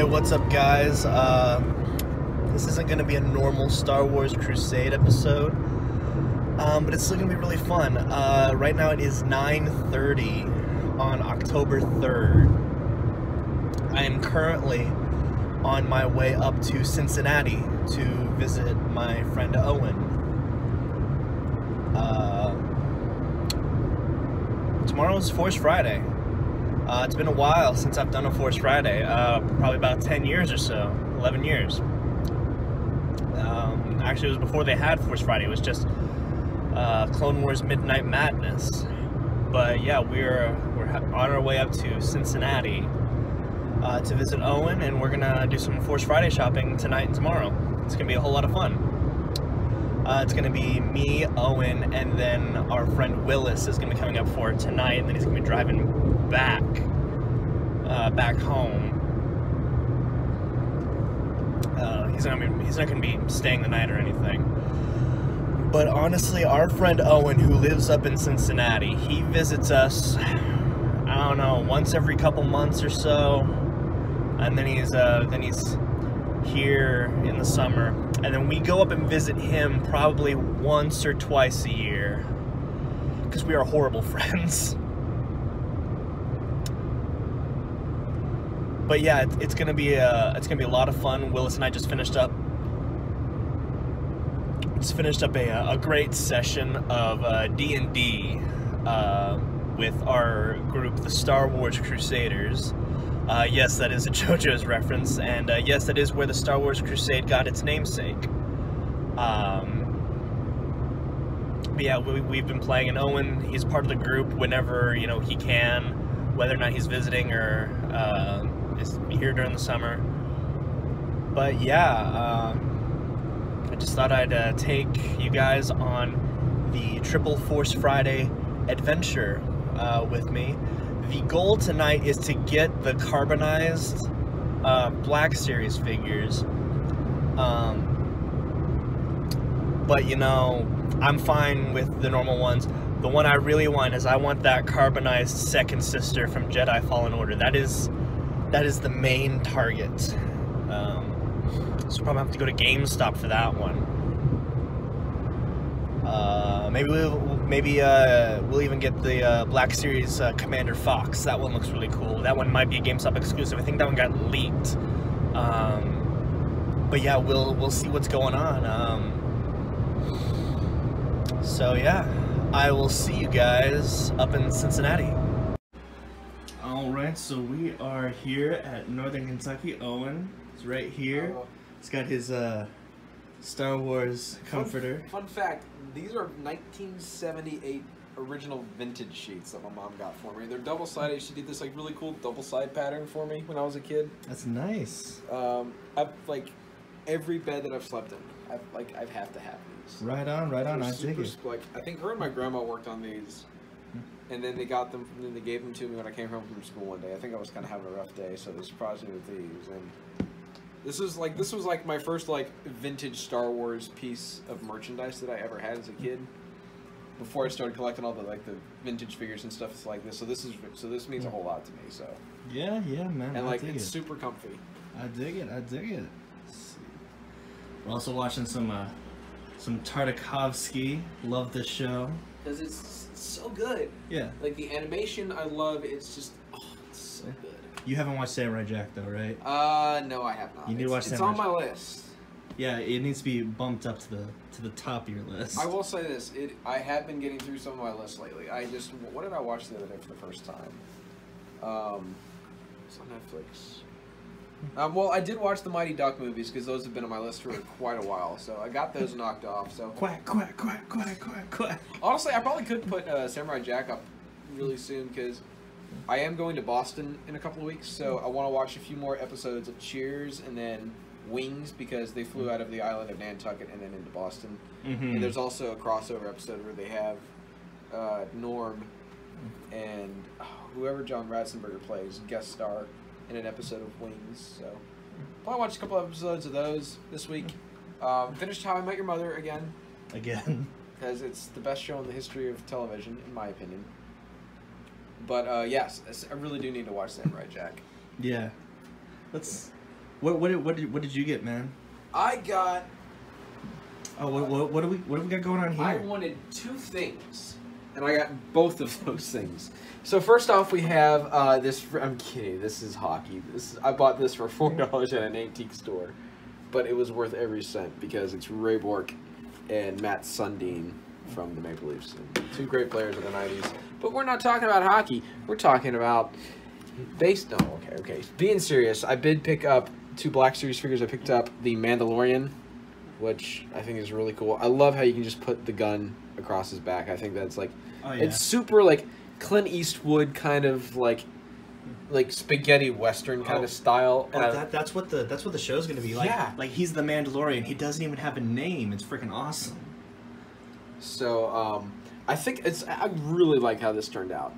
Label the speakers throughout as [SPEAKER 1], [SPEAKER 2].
[SPEAKER 1] Hey, what's up, guys? Uh, this isn't going to be a normal Star Wars Crusade episode, um, but it's still going to be really fun. Uh, right now, it is 9:30 on October 3rd. I am currently on my way up to Cincinnati to visit my friend Owen. Uh, tomorrow's Force Friday. Uh, it's been a while since I've done a Force Friday, uh, probably about 10 years or so, 11 years. Um, actually, it was before they had Force Friday, it was just uh, Clone Wars Midnight Madness. But yeah, we're, we're on our way up to Cincinnati uh, to visit Owen, and we're gonna do some Force Friday shopping tonight and tomorrow. It's gonna be a whole lot of fun. Uh, it's gonna be me, Owen, and then our friend Willis is gonna be coming up for tonight, and then he's gonna be driving back, uh, back home. Uh, he's not gonna be, he's not gonna be staying the night or anything. But honestly, our friend Owen, who lives up in Cincinnati, he visits us. I don't know, once every couple months or so, and then he's uh, then he's here in the summer, and then we go up and visit him probably once or twice a year because we are horrible friends. But yeah, it's, it's gonna be a it's gonna be a lot of fun. Willis and I just finished up just finished up a, a great session of uh, D and D uh, with our group, the Star Wars Crusaders. Uh, yes, that is a JoJo's reference, and uh, yes, that is where the Star Wars Crusade got its namesake. Um, but yeah, we, we've been playing, and Owen, he's part of the group whenever you know he can, whether or not he's visiting or uh, is here during the summer. But yeah, um, I just thought I'd uh, take you guys on the Triple Force Friday adventure uh, with me. The goal tonight is to get the carbonized uh, Black Series figures. Um, but you know, I'm fine with the normal ones. The one I really want is I want that carbonized second sister from Jedi Fallen Order. That is that is the main target. Um, so probably have to go to GameStop for that one. Uh, maybe we'll maybe uh, we'll even get the uh, Black Series uh, Commander Fox. That one looks really cool. That one might be a GameStop exclusive. I think that one got leaked. Um, but yeah, we'll we'll see what's going on. Um, so yeah, I will see you guys up in Cincinnati. All right, so we are here at Northern Kentucky. Owen is right here. He's got his uh, Star Wars comforter.
[SPEAKER 2] Fun, fun fact: These are 1978 original vintage sheets that my mom got for me. They're double sided. She did this like really cool double side pattern for me when I was a kid.
[SPEAKER 1] That's nice.
[SPEAKER 2] Um, I've like every bed that I've slept in. I've like I've had to have these.
[SPEAKER 1] Right on, right on. I dig it.
[SPEAKER 2] Like I think her and my grandma worked on these, and then they got them. And then they gave them to me when I came home from school one day. I think I was kind of having a rough day, so they surprised me with these. And this was like this was like my first like vintage Star Wars piece of merchandise that I ever had as a kid. Before I started collecting all the like the vintage figures and stuff like this, so this is so this means a whole lot to me. So
[SPEAKER 1] Yeah, yeah, man.
[SPEAKER 2] and
[SPEAKER 1] I
[SPEAKER 2] like
[SPEAKER 1] dig
[SPEAKER 2] it's
[SPEAKER 1] it.
[SPEAKER 2] super comfy.
[SPEAKER 1] I dig it. I dig it. Let's see. We're also watching some uh, some Tartakovsky. Love this show.
[SPEAKER 2] Because it's so good.
[SPEAKER 1] Yeah.
[SPEAKER 2] Like the animation, I love. It's just oh, it's so
[SPEAKER 1] Yeah.
[SPEAKER 2] good.
[SPEAKER 1] You haven't watched Samurai Jack though, right?
[SPEAKER 2] Uh, no, I have not.
[SPEAKER 1] You need to
[SPEAKER 2] it's,
[SPEAKER 1] watch
[SPEAKER 2] It's
[SPEAKER 1] Samurai
[SPEAKER 2] on my list.
[SPEAKER 1] Yeah, it needs to be bumped up to the to the top of your list.
[SPEAKER 2] I will say this: it. I have been getting through some of my lists lately. I just what did I watch the other day for the first time? Um, it's on Netflix. Um, well, I did watch the Mighty Duck movies because those have been on my list for quite a while. So I got those knocked off. So
[SPEAKER 1] Quack quack quack quack quack quack.
[SPEAKER 2] honestly, I probably could put uh, Samurai Jack up really soon because I am going to Boston in a couple of weeks. So I want to watch a few more episodes of Cheers and then Wings because they flew out of the island of Nantucket and then into Boston.
[SPEAKER 1] Mm-hmm.
[SPEAKER 2] And there's also a crossover episode where they have uh, Norm and oh, whoever John Ratzenberger plays guest star in an episode of Wings. So probably watch a couple episodes of those this week. Um, finished How I Met Your Mother again
[SPEAKER 1] Again.
[SPEAKER 2] because it's the best show in the history of television, in my opinion. But uh, yes, I really do need to watch Samurai Jack.
[SPEAKER 1] Yeah. Let's What what did, what did what did you get, man?
[SPEAKER 2] I got.
[SPEAKER 1] Oh, what what, what do we what do we got going on here?
[SPEAKER 2] I wanted two things, and I got both of those things. So first off, we have uh, this. I'm kidding. This is hockey. This is, I bought this for four dollars at an antique store, but it was worth every cent because it's Ray Bourque and Mats Sundin from the Maple Leafs, two great players of the '90s. But we're not talking about hockey. We're talking about base. No, okay, okay. Being serious, I did pick up two Black Series figures. I picked up the Mandalorian, which I think is really cool. I love how you can just put the gun across his back. I think that's like
[SPEAKER 1] oh yeah.
[SPEAKER 2] it's super like Clint Eastwood kind of like like spaghetti western kind
[SPEAKER 1] Oh.
[SPEAKER 2] of style.
[SPEAKER 1] Oh, that, that's what the that's what the show's gonna be like.
[SPEAKER 2] Yeah.
[SPEAKER 1] Like he's the Mandalorian. He doesn't even have a name. It's freaking awesome.
[SPEAKER 2] so um, I think it's I really like how this turned out.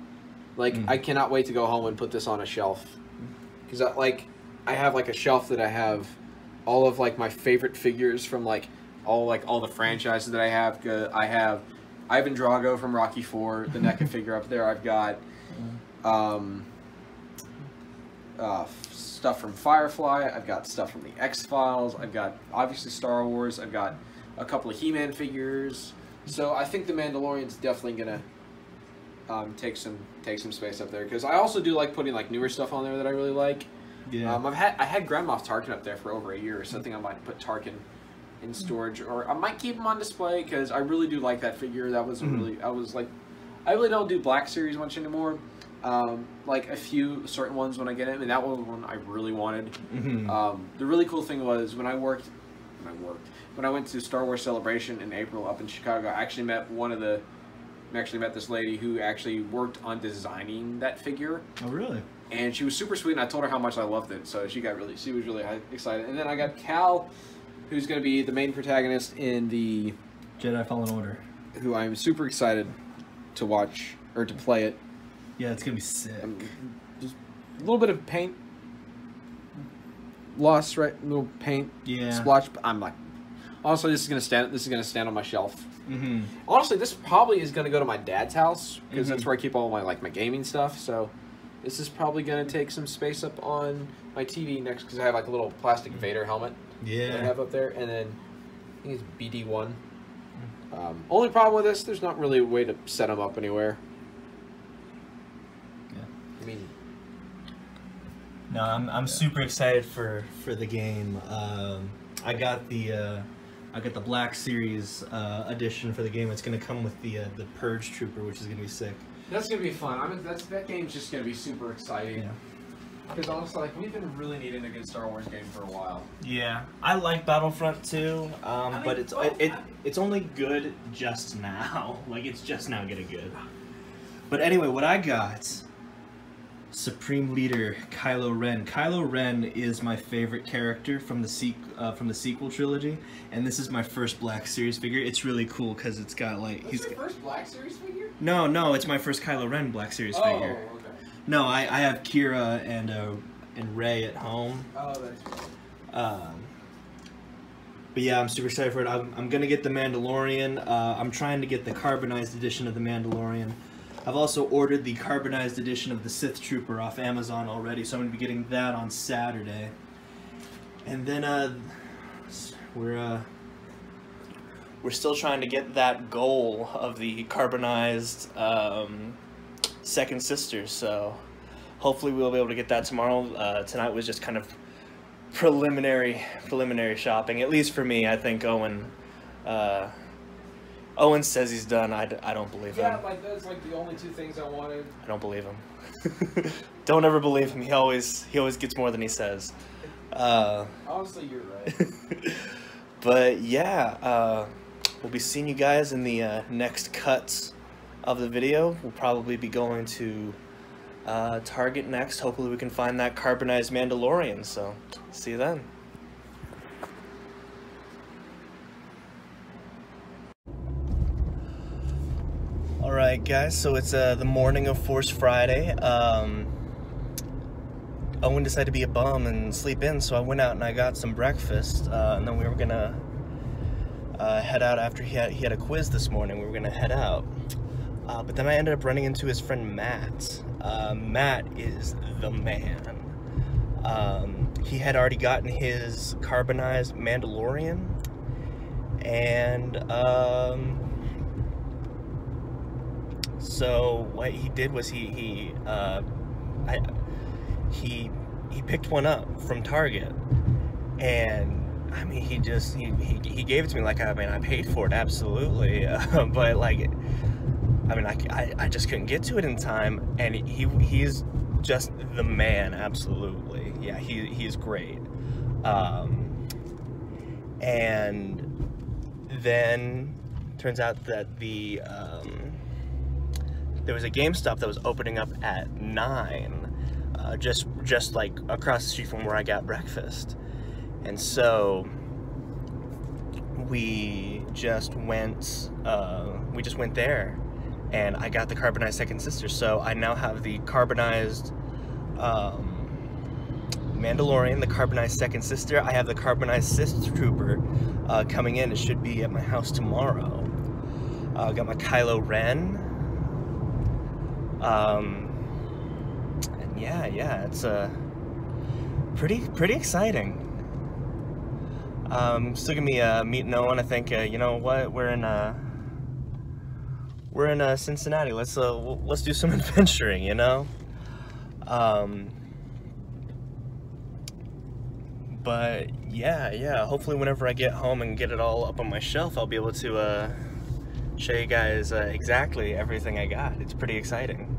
[SPEAKER 2] Like
[SPEAKER 1] Mm.
[SPEAKER 2] I cannot wait to go home and put this on a shelf because I like I have like a shelf that I have all of like my favorite figures from like all like all the franchises that I have. I have Ivan Drago from Rocky Four, the NECA figure up there. I've got um, uh, stuff from Firefly. I've got stuff from the X Files. I've got obviously Star Wars. I've got a couple of He-Man figures. So I think the Mandalorian's definitely gonna um, take some take some space up there because I also do like putting like newer stuff on there that I really like.
[SPEAKER 1] Yeah.
[SPEAKER 2] Um, I've had I had Grand Moff Tarkin up there for over a year, so I think I might put Tarkin in storage, or I might keep him on display because I really do like that figure. That was a
[SPEAKER 1] Mhm.
[SPEAKER 2] really I was like, I really don't do Black Series much anymore. Um, like a few certain ones when I get them, and that was one I really wanted.
[SPEAKER 1] Mhm.
[SPEAKER 2] Um, the really cool thing was when I worked, when I worked, when I went to Star Wars Celebration in April up in Chicago, I actually met one of the, I actually met this lady who actually worked on designing that figure
[SPEAKER 1] oh really?
[SPEAKER 2] and she was super sweet and i told her how much i loved it so she got really she was really excited and then i got cal who's going to be the main protagonist in the
[SPEAKER 1] Jedi Fallen Order.
[SPEAKER 2] who i'm super excited to watch or to play it
[SPEAKER 1] Yeah, it's gonna be sick.
[SPEAKER 2] um, just a little bit of paint loss right a little paint
[SPEAKER 1] Yeah.
[SPEAKER 2] splotch but i'm like honestly this is going to stand this is going to stand on my shelf
[SPEAKER 1] Mm-hmm.
[SPEAKER 2] honestly this probably is going to go to my dad's house because
[SPEAKER 1] Mhm.
[SPEAKER 2] that's where i keep all my like my gaming stuff so this is probably going to take some space up on my tv next because i have like a little plastic vader helmet that I have up there, and then I think it's BD one. Um, only problem with this, there's not really a way to set them up anywhere.
[SPEAKER 1] Yeah.
[SPEAKER 2] I mean,
[SPEAKER 1] No, I'm, I'm super excited for for the game. Um, I got the uh, I got the Black Series uh, edition for the game. It's gonna come with the uh, the Purge Trooper, which is gonna be sick.
[SPEAKER 2] that's gonna be fun. I mean, that's that game's just gonna be super exciting.
[SPEAKER 1] Yeah.
[SPEAKER 2] Because honestly, like we've been really needing a good Star Wars game for a while.
[SPEAKER 1] Yeah, I like Battlefront too, um,
[SPEAKER 2] I mean,
[SPEAKER 1] but it's
[SPEAKER 2] well,
[SPEAKER 1] it, it it's only good just now. Like it's just now getting good. But anyway, what I got, Supreme Leader Kylo Ren. Kylo Ren is my favorite character from the sequ- uh, from the sequel trilogy, and this is my first Black Series figure. It's really cool because it's got like he's got,
[SPEAKER 2] first Black Series figure?
[SPEAKER 1] no no it's my first Kylo Ren Black Series
[SPEAKER 2] Oh,
[SPEAKER 1] figure.
[SPEAKER 2] okay.
[SPEAKER 1] No, I, I have Qi'ra and uh, and Rey at home.
[SPEAKER 2] Oh, that's right.
[SPEAKER 1] Um, but yeah, I'm super excited for it. I'm, I'm gonna get the Mandalorian. Uh, I'm trying to get the carbonized edition of the Mandalorian. I've also ordered the carbonized edition of the Sith Trooper off Amazon already, so I'm gonna be getting that on Saturday. And then uh, we're uh, we're still trying to get that goal of the carbonized um, second sister. So hopefully we'll be able to get that tomorrow. Uh, tonight was just kind of preliminary preliminary shopping. At least for me, I think Owen. Uh, Owen says he's done. I, d- I don't believe
[SPEAKER 2] Yeah,
[SPEAKER 1] him.
[SPEAKER 2] like that's like the only two things I wanted.
[SPEAKER 1] I don't believe him. don't ever believe him. He always he always gets more than he says. Uh,
[SPEAKER 2] Honestly, you're right.
[SPEAKER 1] but yeah, uh, we'll be seeing you guys in the uh, next cuts of the video. We'll probably be going to uh, Target next. Hopefully, we can find that carbonized Mandalorian. So, see you then. All right, guys. So it's uh, the morning of Force Friday. Um, Owen decided to be a bum and sleep in, so I went out and I got some breakfast, uh, and then we were gonna uh, head out after he had he had a quiz this morning. We were gonna head out, uh, but then I ended up running into his friend Matt. Uh, Matt is the man. Um, he had already gotten his carbonized Mandalorian, and um, so what he did was he he uh, I, he he picked one up from Target, and I mean he just he, he, he gave it to me like I mean I paid for it absolutely, uh, but like I mean I, I, I just couldn't get to it in time, and he he's just the man absolutely. Yeah he he's great, um, and then turns out that the um, there was a GameStop that was opening up at nine, uh, just just like across the street from where I got breakfast, and so we just went uh, we just went there, and I got the carbonized second sister. So I now have the carbonized. Um, Mandalorian, the carbonized second sister. I have the carbonized Sith Trooper uh, coming in. It should be at my house tomorrow. Uh, got my Kylo Ren. Um, and yeah, yeah, it's uh, pretty pretty exciting. Um, still gonna be uh, meeting Owen. I think uh, you know what we're in. Uh, we're in uh, Cincinnati. Let's uh, let's do some adventuring. You know. Um, but yeah, yeah. Hopefully, whenever I get home and get it all up on my shelf, I'll be able to uh, show you guys uh, exactly everything I got. It's pretty exciting.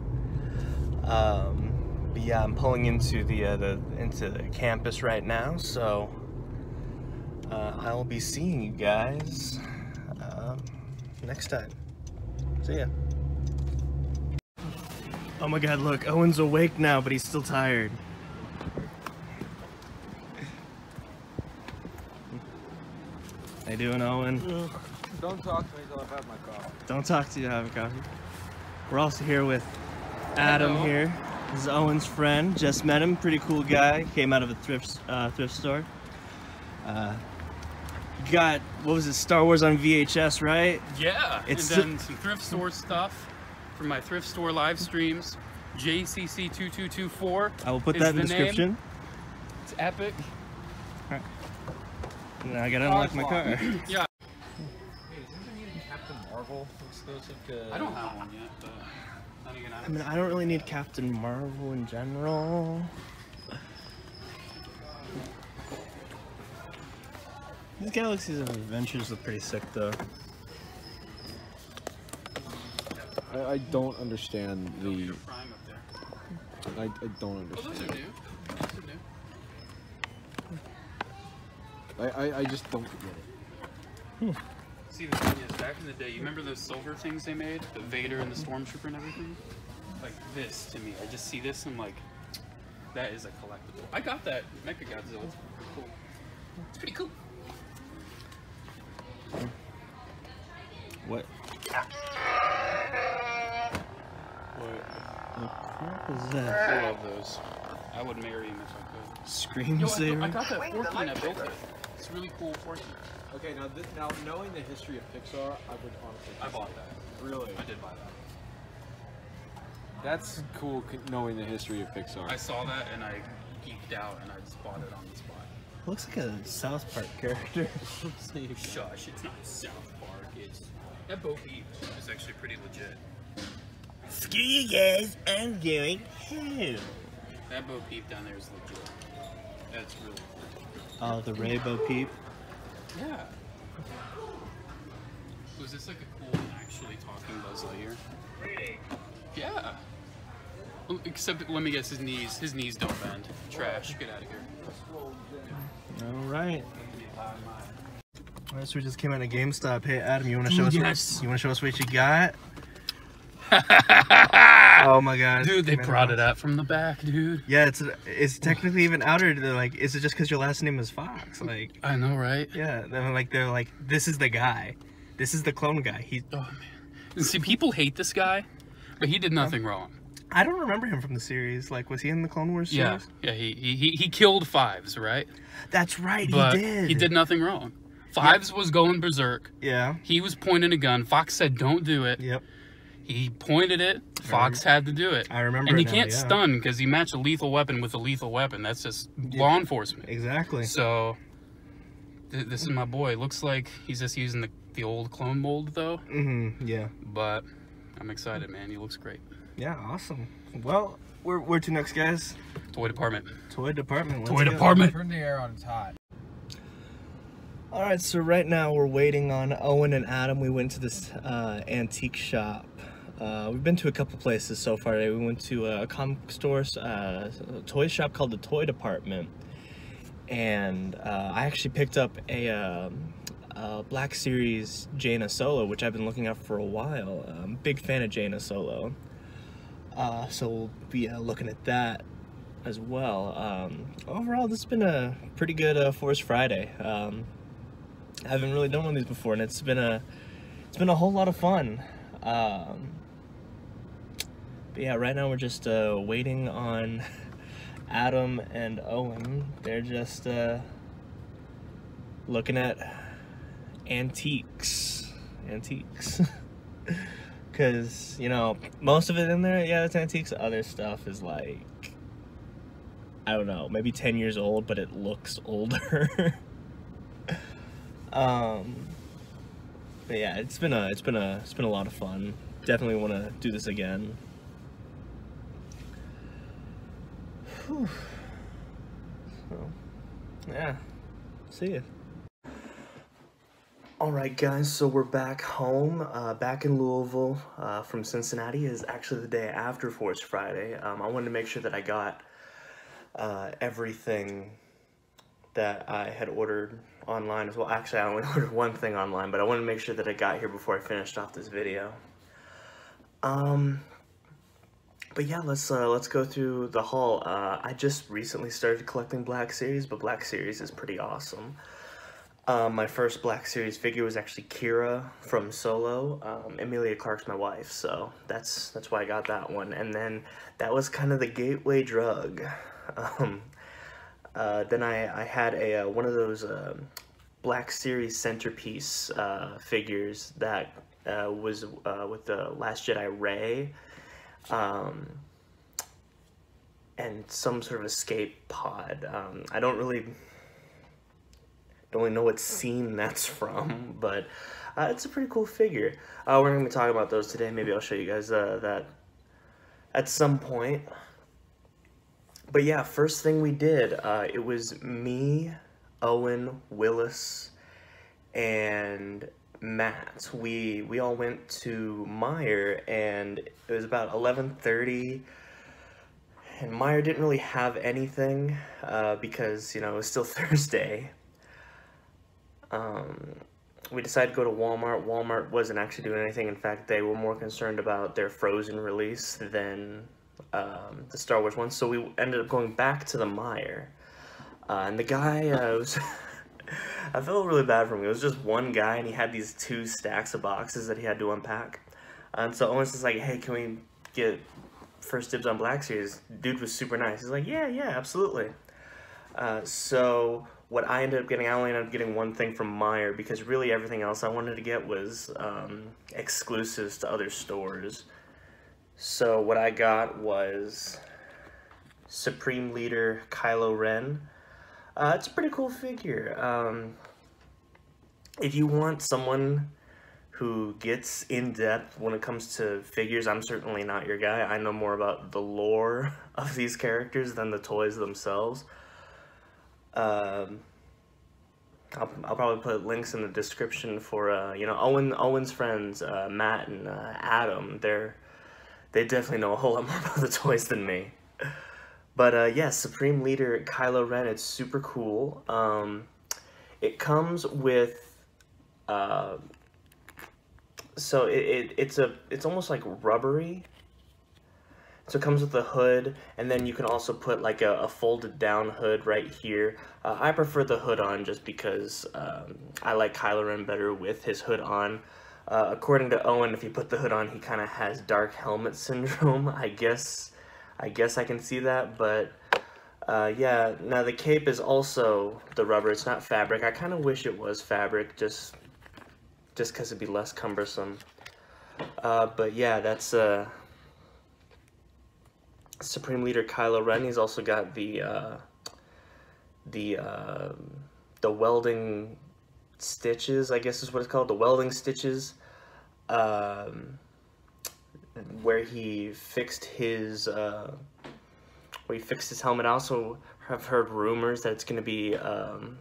[SPEAKER 1] Um, but yeah, I'm pulling into the, uh, the into the campus right now, so uh, I'll be seeing you guys um, next time. See ya. Oh my God! Look, Owen's awake now, but he's still tired. How you doing, Owen?
[SPEAKER 2] Don't talk to me until I've had my coffee.
[SPEAKER 1] Don't talk to you having coffee. We're also here with Adam
[SPEAKER 2] Hello.
[SPEAKER 1] here. This is Owen's friend. Just met him. Pretty cool guy. Came out of a thrift uh, thrift store. Uh, got what was it? Star Wars on VHS, right?
[SPEAKER 3] Yeah,
[SPEAKER 1] It's
[SPEAKER 3] and then some thrift store stuff from my thrift store live streams. JCC2224.
[SPEAKER 1] I will put that in the
[SPEAKER 3] the name.
[SPEAKER 1] description.
[SPEAKER 3] It's epic.
[SPEAKER 1] Now I gotta unlock my car.
[SPEAKER 3] Yeah,
[SPEAKER 2] Hey, is anybody getting Captain Marvel exclusive to...
[SPEAKER 3] I don't have one yet, but then again, I
[SPEAKER 1] I mean, I don't really need Captain Marvel in general. These Galaxies of Adventures look pretty sick, though.
[SPEAKER 2] I, I don't understand the...
[SPEAKER 3] Prime up there.
[SPEAKER 2] I, I don't
[SPEAKER 3] Oh, those are
[SPEAKER 2] understand.
[SPEAKER 3] new. Those are new.
[SPEAKER 2] I, I, I just don't get it. Hmm.
[SPEAKER 3] See, the thing is, back in the day, you remember those silver things they made? The Vader and the Stormtrooper and everything? Like this to me. I just see this and like, that is a collectible. I got that Mecha Godzilla. It's pretty cool. It's pretty cool.
[SPEAKER 1] What?
[SPEAKER 3] What?
[SPEAKER 1] What is that?
[SPEAKER 3] I love those. I would marry him if I could.
[SPEAKER 1] Scream
[SPEAKER 3] Yo, I,
[SPEAKER 1] saver?
[SPEAKER 3] I got that Forky and I built it. It's really cool Forky.
[SPEAKER 2] Okay, now this, now knowing the history of Pixar, I would honestly...
[SPEAKER 3] I bought that.
[SPEAKER 2] Really?
[SPEAKER 3] I did buy that.
[SPEAKER 2] That's cool knowing the history of Pixar.
[SPEAKER 3] I saw that and I geeked out and I just bought it on the spot.
[SPEAKER 1] Looks like a South Park character.
[SPEAKER 3] Shush, it's not South Park. It's that Bo Peep is actually pretty legit.
[SPEAKER 1] Screw you guys, I'm going home.
[SPEAKER 3] That Bo Peep down there is legit. That's really legit.
[SPEAKER 1] Oh, the Rainbow Peep.
[SPEAKER 3] Yeah. Was this like a cool, actually talking Buzz Lightyear? Yeah. Except, let me guess, his knees. His knees don't bend. Trash. Get out of here.
[SPEAKER 1] All right. All right, so we just came out of GameStop. Hey, Adam, you want to show us?
[SPEAKER 3] Yes.
[SPEAKER 1] What, you want to show us what you got? oh my god,
[SPEAKER 3] Dude, they
[SPEAKER 1] Man,
[SPEAKER 3] brought it up from the back, dude.
[SPEAKER 1] Yeah, it's it's technically even outer. They're like, is it just because your last name is Fox? Like,
[SPEAKER 3] I know, right?
[SPEAKER 1] yeah, they're like they're like, this is the guy. This is the clone guy. He,
[SPEAKER 3] Oh man. See, people hate this guy, but he did nothing wrong.
[SPEAKER 1] I don't remember him from the series. Like, was he in the Clone Wars
[SPEAKER 3] Yeah,
[SPEAKER 1] series?
[SPEAKER 3] yeah. He he he- he killed Fives, right?
[SPEAKER 1] That's right.
[SPEAKER 3] But
[SPEAKER 1] he did.
[SPEAKER 3] he did nothing wrong. Fives was going berserk.
[SPEAKER 1] Yeah.
[SPEAKER 3] He was pointing a gun. Fox said, "Don't do it."
[SPEAKER 1] Yep.
[SPEAKER 3] He pointed it. Fox had to do it.
[SPEAKER 1] I remember
[SPEAKER 3] And
[SPEAKER 1] it
[SPEAKER 3] he can't
[SPEAKER 1] yeah.
[SPEAKER 3] stun because he matched a lethal weapon with a lethal weapon. That's just law enforcement.
[SPEAKER 1] Exactly.
[SPEAKER 3] So, th- this is my boy. Looks like he's just using the, the old clone mold, though.
[SPEAKER 1] Mm-hmm. Yeah.
[SPEAKER 3] But I'm excited, man. He looks great.
[SPEAKER 1] Yeah. Awesome. Well, where where to next, guys?
[SPEAKER 3] Toy department.
[SPEAKER 1] Toy department. Let's
[SPEAKER 3] Toy
[SPEAKER 1] go.
[SPEAKER 3] department.
[SPEAKER 2] Turn the air on. It's hot.
[SPEAKER 1] All right, so right now we're waiting on Owen and Adam. We went to this uh, antique shop. Uh, we've been to a couple places so far. today. We went to a comic store, uh, a toy shop called the Toy Department, and uh, I actually picked up a, um a Black Series Jaina Solo, which I've been looking at for a while. I'm a big fan of Jaina Solo, uh, so we'll be uh, looking at that as well. Um, overall, this has been a pretty good uh, Force Friday. Um, I haven't really done one of these before, and it's been a it's been a whole lot of fun. Um, but yeah, right now we're just uh, waiting on Adam and Owen. They're just uh, looking at antiques, antiques. Cause you know most of it in there, yeah, it's antiques. Other stuff is like I don't know, maybe ten years old, but it looks older. Um, but yeah, it's been a it's been a it's been a lot of fun. Definitely want to do this again. Whew. So, yeah, see ya. All right, guys. So we're back home, uh, back in Louisville uh, from Cincinnati. Is actually the day after Force Friday. Um, I wanted to make sure that I got uh, everything that I had ordered online as well. Actually, I only ordered one thing online, but I wanted to make sure that I got here before I finished off this video. Um, but yeah, let's uh, let's go through the haul. Uh, I just recently started collecting Black Series, but Black Series is pretty awesome. Um, my first Black Series figure was actually Qi'ra from Solo. Um, Emilia Clarke's my wife, so that's that's why I got that one. And then that was kind of the gateway drug. Um, uh, then I, I had a uh, one of those Black Series centerpiece uh, figures that uh, was uh, with the Last Jedi Rey, um, and some sort of escape pod. Um, I don't really don't really know what scene that's from, but uh, it's a pretty cool figure. Uh, we're gonna be talking about those today. Maybe I'll show you guys uh, that at some point. But yeah, first thing we did, uh, it was me, Owen, Willis, and Matt. We we all went to Meijer, and it was about eleven thirty. And Meijer didn't really have anything uh, because you know it was still Thursday. Um, we decided to go to Walmart. Walmart wasn't actually doing anything. In fact, they were more concerned about their Frozen release than um, the Star Wars one. So we ended up going back to the Meijer. Uh, and the guy uh, was. I felt really bad for him. It was just one guy, and he had these two stacks of boxes that he had to unpack. And so Owen's just like, hey, can we get first dibs on Black Series? Dude was super nice. He's like, yeah, yeah, absolutely. Uh, so what I ended up getting, I only ended up getting one thing from Meijer because really everything else I wanted to get was um, exclusives to other stores. So what I got was Supreme Leader Kylo Ren. Uh, it's a pretty cool figure. Um, if you want someone who gets in depth when it comes to figures, I'm certainly not your guy. I know more about the lore of these characters than the toys themselves. Um, I'll, I'll probably put links in the description for uh, you know Owen Owen's friends uh, Matt and uh, Adam. They're they definitely know a whole lot more about the toys than me. But uh, yeah, Supreme Leader Kylo Ren, it's super cool. Um, it comes with, uh, so it, it it's a it's almost like rubbery. So it comes with the hood, and then you can also put like a, a folded down hood right here. Uh, I prefer the hood on just because um, I like Kylo Ren better with his hood on. Uh, according to Owen, if you put the hood on, he kind of has dark helmet syndrome. I guess, I guess I can see that, but uh, yeah. Now the cape is also the rubber. It's not fabric. I kind of wish it was fabric, just, just because it'd be less cumbersome. Uh, but yeah, that's uh, Supreme Leader Kylo Ren. He's also got the uh, the uh, the welding stitches, I guess is what it's called, the welding stitches, um, where he fixed his uh, where he fixed his helmet. I also have heard rumors that it's going to be um,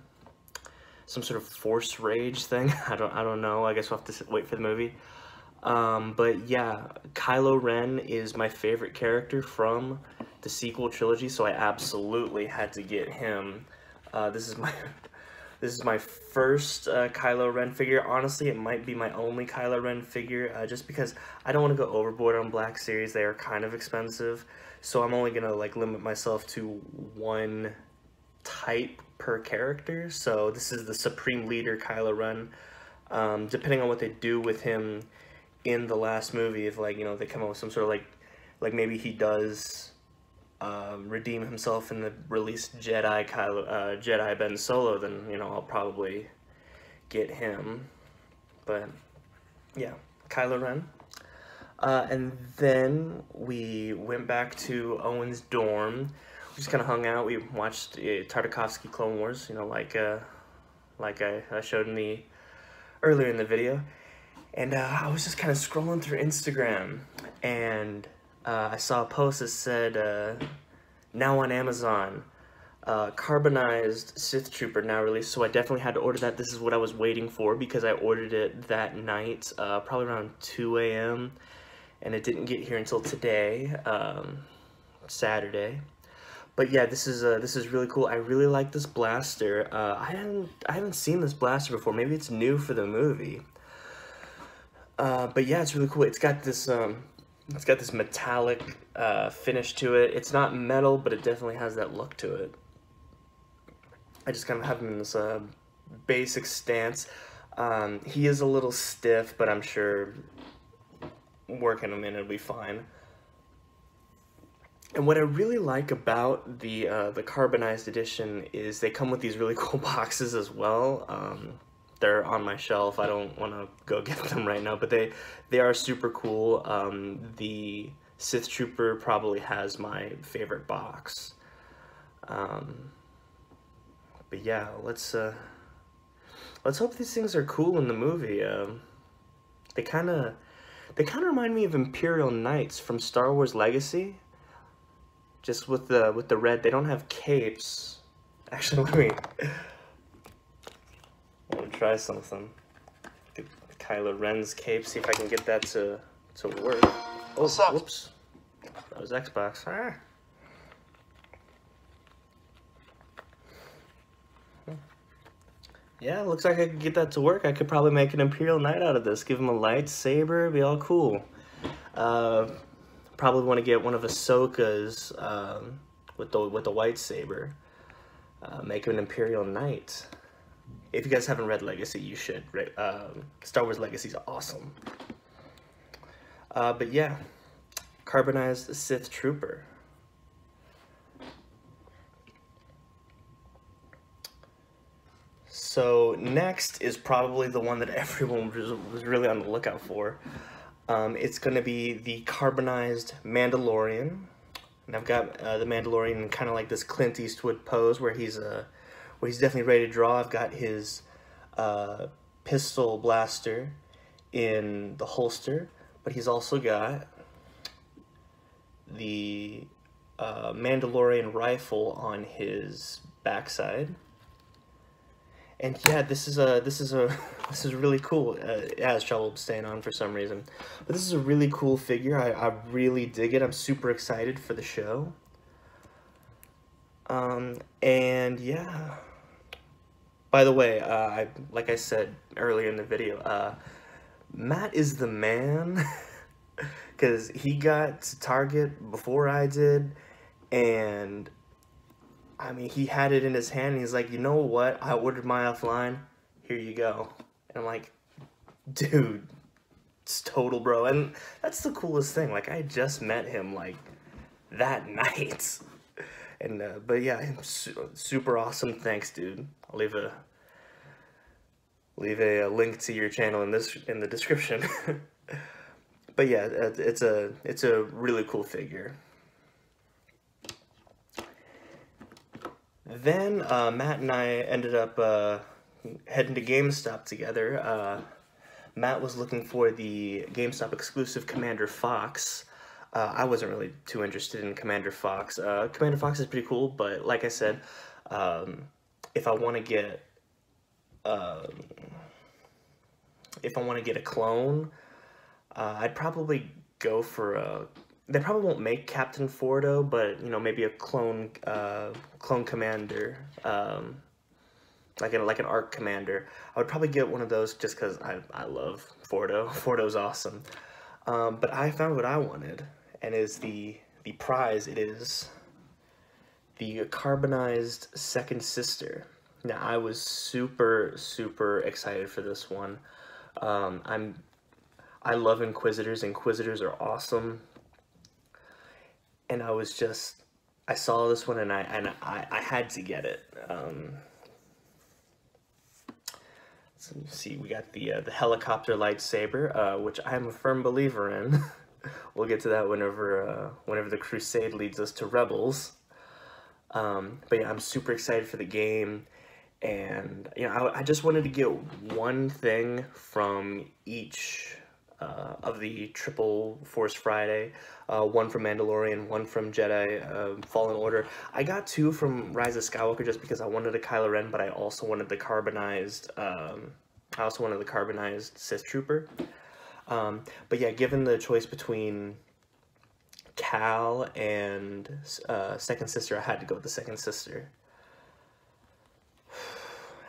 [SPEAKER 1] some sort of force rage thing. I don't I don't know. I guess we'll have to wait for the movie. Um, but yeah, Kylo Ren is my favorite character from the sequel trilogy, so I absolutely had to get him. Uh, this is my this is my first uh, Kylo Ren figure. Honestly, it might be my only Kylo Ren figure, uh, just because I don't want to go overboard on Black Series. They are kind of expensive, so I'm only gonna like limit myself to one type per character. So this is the Supreme Leader Kylo Ren. Um, depending on what they do with him in the last movie, if like you know they come up with some sort of like, like maybe he does um, redeem himself in the released Jedi Kylo, uh, Jedi Ben Solo, then you know I'll probably get him. But yeah, Kylo Ren. Uh, and then we went back to Owen's dorm. We just kind of hung out. We watched uh, Tartakovsky Clone Wars, you know, like uh, like I, I showed in the earlier in the video. And uh, I was just kind of scrolling through Instagram, and uh, I saw a post that said, uh, now on Amazon, uh, Carbonized Sith Trooper now released, so I definitely had to order that. This is what I was waiting for because I ordered it that night, uh, probably around 2 a.m., and it didn't get here until today, um, Saturday. But yeah, this is uh, this is really cool. I really like this blaster. Uh, I haven't I haven't seen this blaster before. Maybe it's new for the movie. But yeah, it's really cool. It's got this um, it's got this metallic uh, finish to it. It's not metal, but it definitely has that look to it. I just kind of have him in this uh, basic stance. Um, he is a little stiff, but I'm sure working him in it'll be fine. And what I really like about the uh, the carbonized edition is they come with these really cool boxes as well. Um, they're on my shelf. I don't want to go get them right now, but they they are super cool. Um, the Sith Trooper probably has my favorite box. Um, but yeah, let's uh, let's hope these things are cool in the movie. Um, they kind of they kind of remind me of Imperial Knights from Star Wars Legacy. Just with the with the red, they don't have capes. Actually, let me I want to try something. The Kylo Ren's cape, see if I can get that to, to work. Oh,
[SPEAKER 4] What's up?
[SPEAKER 1] whoops. That was Xbox. Ah. Yeah, looks like I could get that to work. I could probably make an Imperial Knight out of this. Give him a lightsaber, be all cool. Uh, probably want to get one of Ahsoka's um, with the with the white saber. Uh, make him an Imperial Knight if you guys haven't read Legacy, you should. Um, Star Wars Legacy is awesome. Uh, but yeah, Carbonized Sith Trooper. So next is probably the one that everyone was, really on the lookout for. Um, it's going to be the Carbonized Mandalorian. And I've got uh, the Mandalorian kind of like this Clint Eastwood pose where he's a... Uh, where he's definitely ready to draw. I've got his uh, pistol blaster in the holster, but he's also got the uh, Mandalorian rifle on his backside. And yeah, this is a this is a this is really cool. Uh, it has trouble staying on for some reason, but this is a really cool figure. I, I really dig it. I'm super excited for the show. Um, and yeah. By the way, uh, I, like I said earlier in the video, uh, Matt is the man because he got to Target before I did, and I mean, he had it in his hand, and he's like, you know what? I ordered my offline. Here you go. And I'm like, dude, it's total bro. And that's the coolest thing. Like, I just met him, like, that night. And, uh, but yeah, su super awesome. Thanks, dude. I'll leave a leave a, a, link to your channel in this in the description. but yeah, it's a it's a really cool figure. Then uh, Matt and I ended up uh, heading to GameStop together. Uh, Matt was looking for the GameStop exclusive Commander Fox. Uh, I wasn't really too interested in Commander Fox. Uh, Commander Fox is pretty cool, but like I said, um, if I want to get um, if I want to get a clone, uh, I'd probably go for a. They probably won't make Captain Fordo, but you know maybe a clone uh, clone commander, um, like an like an arc commander. I would probably get one of those just because I I love Fordo. Fordo's awesome. Um, but I found what I wanted, and is the the prize. It is the carbonized second sister. Now I was super super excited for this one. Um, I'm I love Inquisitors. Inquisitors are awesome. And I was just I saw this one and I and I, I had to get it. Um, so you see, we got the uh, the helicopter lightsaber, uh, which I'm a firm believer in. we'll get to that whenever uh, whenever the crusade leads us to rebels. Um, but yeah, I'm super excited for the game, and you know, I, I just wanted to get one thing from each uh, of the Triple Force Friday, uh, one from Mandalorian, one from Jedi uh, Fallen Order. I got two from Rise of Skywalker just because I wanted a Kylo Ren, but I also wanted the carbonized. Um, I also wanted the carbonized Sith Trooper. Um, but yeah, given the choice between Cal and uh, Second Sister, I had to go with the Second Sister.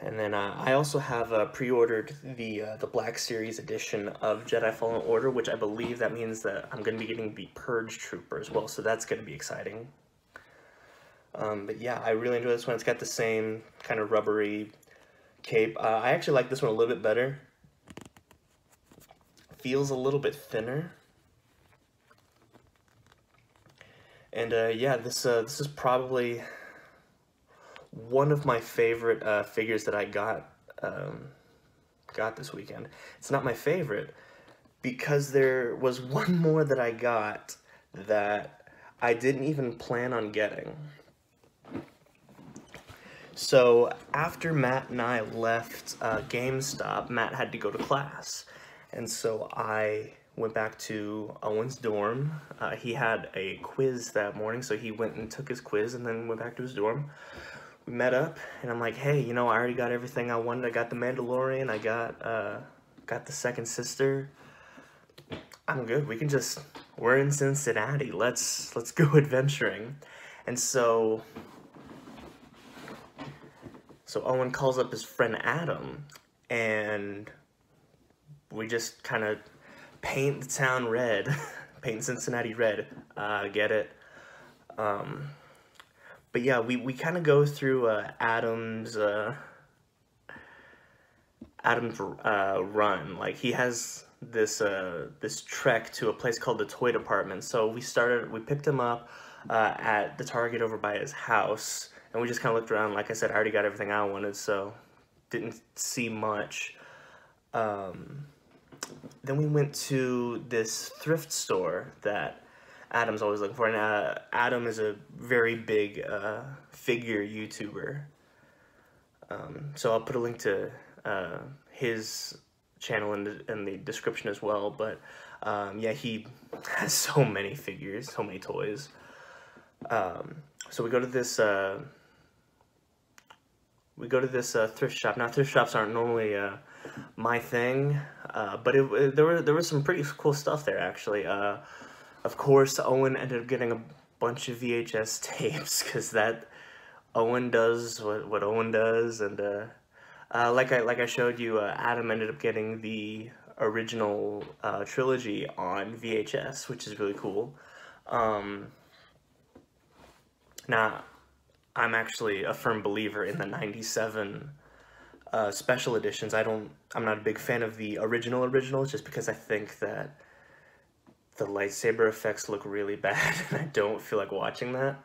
[SPEAKER 1] And then uh, I also have uh, pre-ordered the uh, the Black Series edition of Jedi Fallen Order, which I believe that means that I'm going to be getting the Purge Trooper as well, so that's going to be exciting. Um, but yeah, I really enjoy this one. It's got the same kind of rubbery cape. Uh, I actually like this one a little bit better. Feels a little bit thinner. And uh, yeah, this uh, this is probably one of my favorite uh, figures that I got um, got this weekend. It's not my favorite because there was one more that I got that I didn't even plan on getting. So after Matt and I left uh, GameStop, Matt had to go to class, and so I went back to Owen's dorm. Uh, he had a quiz that morning, so he went and took his quiz and then went back to his dorm we met up and I'm like, hey, you know, I already got everything I wanted. I got the Mandalorian. I got uh, got the second sister. I'm good. We can just we're in Cincinnati. Let's let's go adventuring. And so so Owen calls up his friend Adam and we just kind of paint the town red, paint Cincinnati red. Uh, get it? Um, but yeah, we, we kind of go through uh, Adam's uh, Adam's uh, run. Like he has this uh, this trek to a place called the Toy Department. So we started, we picked him up uh, at the Target over by his house, and we just kind of looked around. Like I said, I already got everything I wanted, so didn't see much. Um, then we went to this thrift store that Adam's always looking for. And uh, Adam is a very big uh, figure YouTuber. Um, so I'll put a link to uh, his channel in the, in the description as well. But um, yeah, he has so many figures, so many toys. Um, so we go to this. Uh, we go to this uh, thrift shop. Now thrift shops aren't normally uh, my thing, uh, but it, it, there were there was some pretty cool stuff there actually. Uh, of course, Owen ended up getting a bunch of VHS tapes because that Owen does what, what Owen does, and uh, uh, like I like I showed you, uh, Adam ended up getting the original uh, trilogy on VHS, which is really cool. Um, now, I'm actually a firm believer in the '97 uh, special editions. I don't. I'm not a big fan of the original originals, just because I think that the lightsaber effects look really bad and I don't feel like watching that.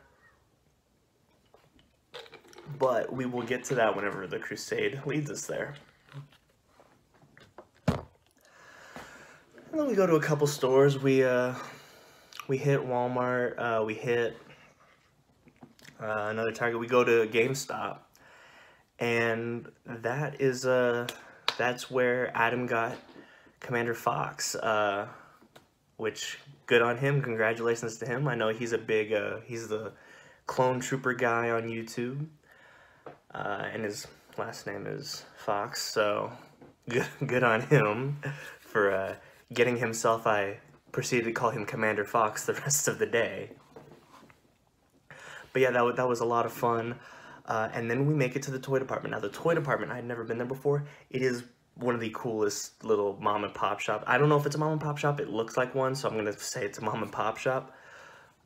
[SPEAKER 1] But we will get to that whenever the crusade leads us there. And then we go to a couple stores. We uh, we hit Walmart. Uh, we hit uh, another Target. We go to GameStop, and that is uh, that's where Adam got Commander Fox. Uh, which good on him. Congratulations to him. I know he's a big uh, he's the clone trooper guy on YouTube, uh, and his last name is Fox. So good good on him for uh, getting himself. I proceeded to call him Commander Fox the rest of the day. But yeah, that, that was a lot of fun. Uh, and then we make it to the toy department. Now, the toy department, I had never been there before. It is one of the coolest little mom and pop shop. I don't know if it's a mom and pop shop. It looks like one, so I'm going to say it's a mom and pop shop.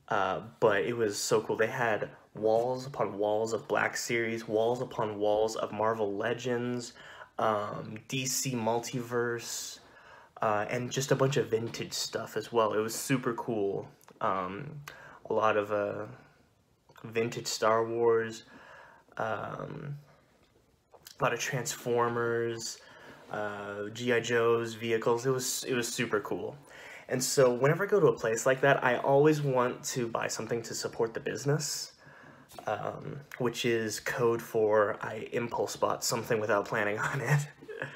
[SPEAKER 1] Uh, but it was so cool. They had walls upon walls of Black Series, walls upon walls of Marvel Legends, um, DC Multiverse, uh, and just a bunch of vintage stuff as well. It was super cool. Um, a lot of uh, vintage Star Wars, um, a lot of Transformers, uh, GI Joes, vehicles. It was it was super cool. And so whenever I go to a place like that, I always want to buy something to support the business, um, which is code for I impulse bought something without planning on it.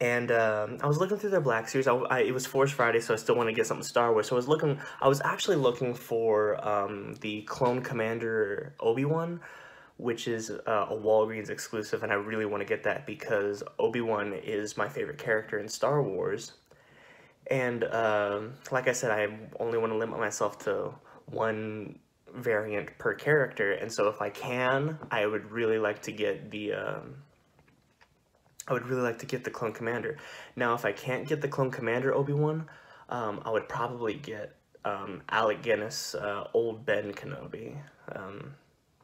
[SPEAKER 1] And um, I was looking through their Black Series. I, I- it was Force Friday, so I still want to get something Star Wars. So I was looking. I was actually looking for um, the Clone Commander Obi Wan, which is uh, a Walgreens exclusive, and I really want to get that because Obi Wan is my favorite character in Star Wars. And um, like I said, I only want to limit myself to one variant per character, and so if I can, I would really like to get the. Um, I would really like to get the Clone Commander. Now, if I can't get the Clone Commander Obi Wan, um, I would probably get um, Alec Guinness, uh, old Ben Kenobi, um,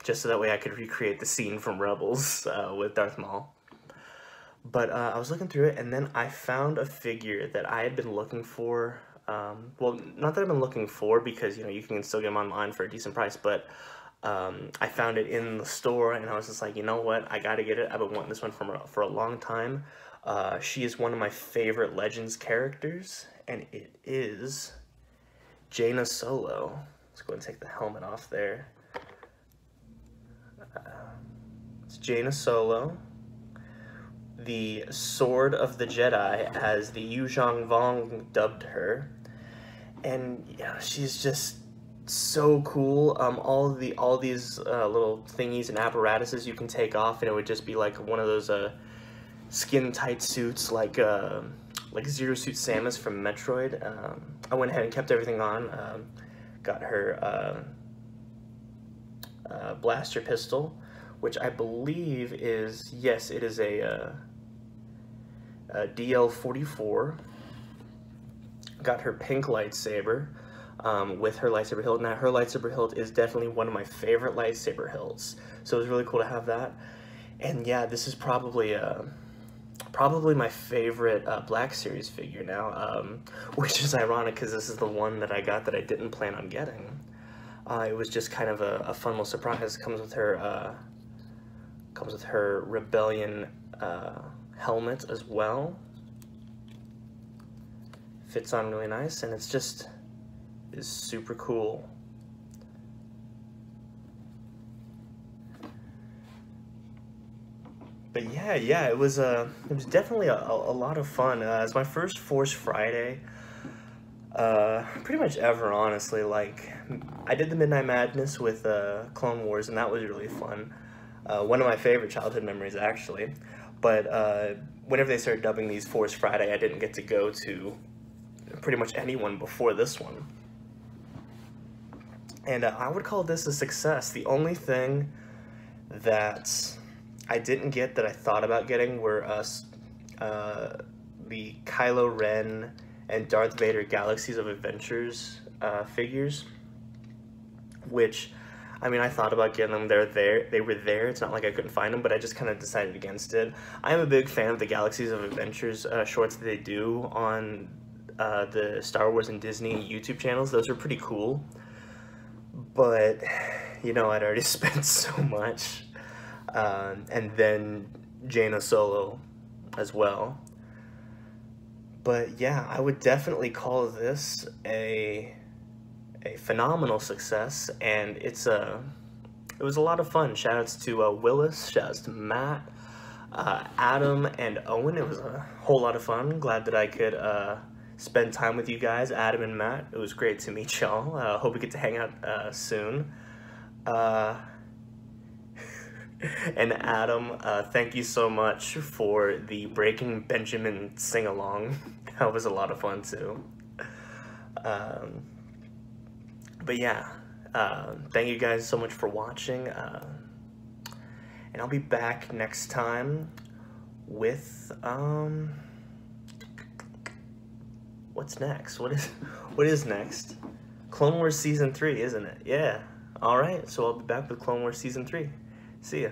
[SPEAKER 1] just so that way I could recreate the scene from Rebels uh, with Darth Maul. But uh, I was looking through it, and then I found a figure that I had been looking for. Um, well, not that I've been looking for because you know you can still get them online for a decent price, but um, I found it in the store, and I was just like, you know what, I gotta get it. I've been wanting this one for for a long time. Uh, she is one of my favorite Legends characters, and it is Jaina Solo. Let's go and take the helmet off there. Uh, it's Jaina Solo the Sword of the Jedi, as the Yuuzhan Vong dubbed her. And yeah, she's just so cool. Um, all the all these uh, little thingies and apparatuses you can take off, and it would just be like one of those uh, skin tight suits, like uh, like Zero Suit Samus from Metroid. Um, I went ahead and kept everything on. Um, got her uh, blaster pistol, which I believe is yes, it is a, uh, a DL44. Got her pink lightsaber um, with her lightsaber hilt. Now her lightsaber hilt is definitely one of my favorite lightsaber hilts, so it was really cool to have that. And yeah, this is probably uh, probably my favorite uh, Black Series figure now, um, which is ironic because this is the one that I got that I didn't plan on getting. Uh, it was just kind of a, a fun little surprise. Comes with her uh, comes with her rebellion uh, helmet as well. Fits on really nice, and it's just is super cool. But yeah, yeah, it was uh, it was definitely a, a, lot of fun. Uh, it's my first Force Friday, uh, pretty much ever, honestly. Like, I did the Midnight Madness with uh, Clone Wars, and that was really fun. Uh, one of my favorite childhood memories, actually. But uh, whenever they started dubbing these Force Friday, I didn't get to go to pretty much anyone before this one. And uh, I would call this a success. The only thing that I didn't get that I thought about getting were us, uh, the Kylo Ren and Darth Vader Galaxies of Adventures uh, figures, which, I mean, I thought about getting them. They're there. They were there. It's not like I couldn't find them, but I just kind of decided against it. I am a big fan of the Galaxies of Adventures uh, shorts that they do on uh, the Star Wars and Disney YouTube channels. Those are pretty cool. But, you know, I'd already spent so much. Um, and then Jaina Solo as well. but yeah, I would definitely call this a a phenomenal success, and it's a it was a lot of fun. Shoutouts to uh, Willis, shoutouts to Matt, uh, Adam, and Owen. It was a whole lot of fun. Glad that I could uh, spend time with you guys, Adam and Matt. It was great to meet y'all. Uh, hope we get to hang out uh, soon. Uh, and Adam, uh, thank you so much for the Breaking Benjamin sing along. that was a lot of fun too. Um, but yeah, uh, thank you guys so much for watching. Uh, and I'll be back next time with um what's next? What is what is next? Clone Wars season 3, isn't it? Yeah. All right. So I'll be back with Clone Wars season 3. See ya.